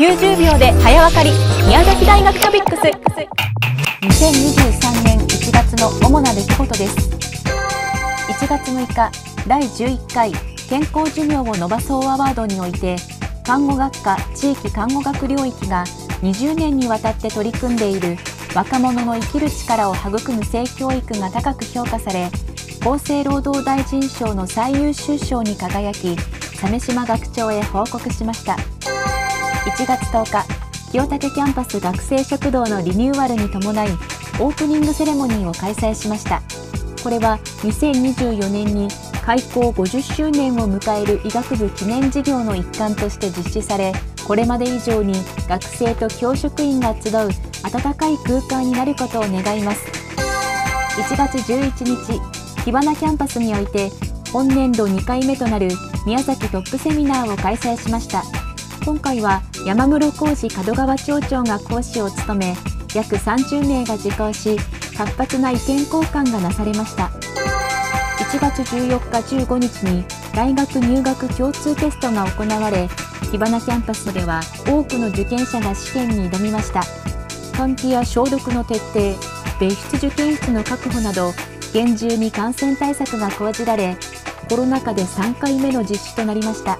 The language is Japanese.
90秒で早わかり。宮崎大学トピックス。2023年1月の主な出来事です。1月6日第11回健康寿命を伸ばそうアワードにおいて看護学科地域看護学領域が20年にわたって取り組んでいる若者の生きる力を育む性教育が高く評価され厚生労働大臣賞の最優秀賞に輝き鮫島学長へ報告しました。1月10日清武キャンパス学生食堂のリニューアルに伴いオープニングセレモニーを開催しました。これは2024年に開校50周年を迎える医学部記念事業の一環として実施されこれまで以上に学生と教職員が集う温かい空間になることを願います。1月11日木花キャンパスにおいて本年度2回目となる宮崎トップセミナーを開催しました。今回は山室浩二門川町長が講師を務め約30名が受講し活発な意見交換がなされました。1月14日15日に大学入学共通テストが行われ火花キャンパスでは多くの受験者が試験に挑みました。換気や消毒の徹底別室受験室の確保など厳重に感染対策が講じられコロナ禍で3回目の実施となりました。